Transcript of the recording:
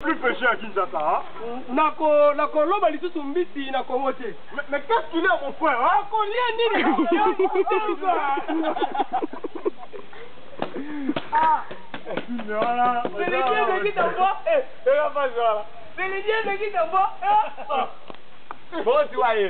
plus péché à Kinshasa. Mm. nakoloba lisusu mbisi na kongo te mais qu'est-ce qu'il est mon frère akolia nini wana selidie ezeki tambo ela pasi wana selidie ezeki tambo bosi wa ye